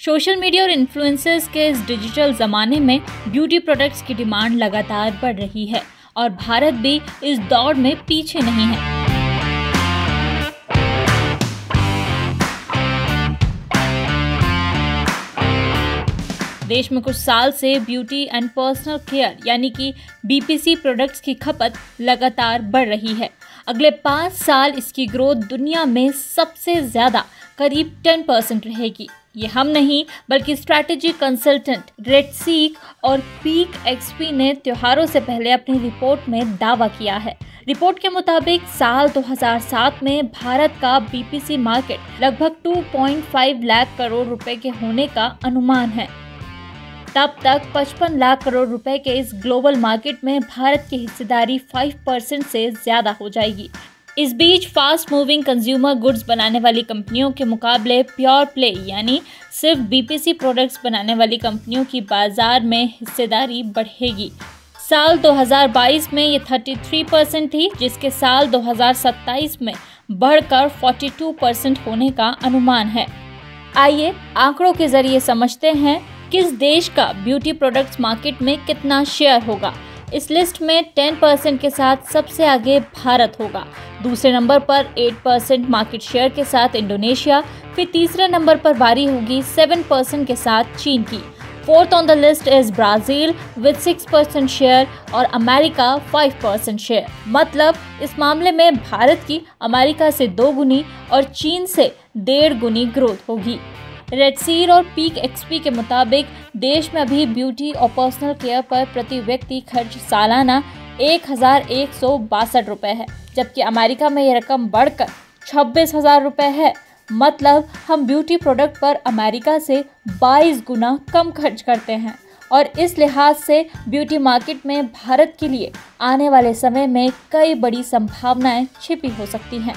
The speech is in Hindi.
सोशल मीडिया और इन्फ्लुएंसर्स के इस डिजिटल ज़माने में ब्यूटी प्रोडक्ट्स की डिमांड लगातार बढ़ रही है और भारत भी इस दौड़ में पीछे नहीं है। देश में कुछ साल से ब्यूटी एंड पर्सनल केयर यानी कि बीपीसी प्रोडक्ट्स की खपत लगातार बढ़ रही है। अगले पाँच साल इसकी ग्रोथ दुनिया में सबसे ज़्यादा करीब टेन परसेंट रहेगी। ये हम नहीं, बल्कि स्ट्रैटेजी कंसल्टेंट रेड सीक और पीक एक्सपी ने त्योहारों से पहले अपनी रिपोर्ट में दावा किया है। रिपोर्ट के मुताबिक साल 2007 में भारत का बीपीसी मार्केट लगभग 2.5 लाख करोड़ रुपए के होने का अनुमान है। तब तक 55 लाख करोड़ रुपए के इस ग्लोबल मार्केट में भारत की हिस्सेदारी 5 परसेंट से ज़्यादा हो जाएगी। इस बीच फास्ट मूविंग कंज्यूमर गुड्स बनाने वाली कंपनियों के मुकाबले प्योर प्ले, यानी सिर्फ़ बीपीसी प्रोडक्ट्स बनाने वाली कंपनियों की बाज़ार में हिस्सेदारी बढ़ेगी। साल 2022 में ये 33 परसेंट थी, जिसके साल 2027 में बढ़कर 42 परसेंट होने का अनुमान है। आइए आंकड़ों के ज़रिए समझते हैं, किस देश का ब्यूटी प्रोडक्ट्स मार्केट में कितना शेयर होगा। इस लिस्ट में 10 परसेंट के साथ सबसे आगे भारत होगा। दूसरे नंबर पर 8 परसेंट मार्केट शेयर के साथ इंडोनेशिया, फिर तीसरे नंबर पर बारी होगी 7 परसेंट के साथ चीन की। Fourth on the list is Brazil with 6 percent share और अमेरिका 5 परसेंट शेयर मतलब इस मामले में भारत की अमेरिका से दो गुनी और चीन से डेढ़ गुनी ग्रोथ होगी। रेडसीर और पीक एक्सपी के मुताबिक देश में अभी ब्यूटी और पर्सनल केयर पर प्रति व्यक्ति खर्च सालाना एक हज़ार एक सौ बासठ रुपये है, जबकि अमेरिका में यह रकम बढ़कर छब्बीस हज़ार रुपये है। मतलब हम ब्यूटी प्रोडक्ट पर अमेरिका से 22 गुना कम खर्च करते हैं और इस लिहाज से ब्यूटी मार्केट में भारत के लिए आने वाले समय में कई बड़ी संभावनाएँ छिपी हो सकती हैं।